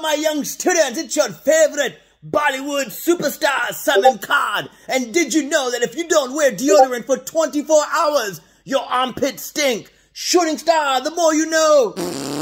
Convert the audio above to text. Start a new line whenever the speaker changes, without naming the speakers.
My young students. It's your favorite Bollywood superstar, Simon Khan. And did you know that if you don't wear deodorant for 24 hours, your armpits stink? Shooting star, the more you know.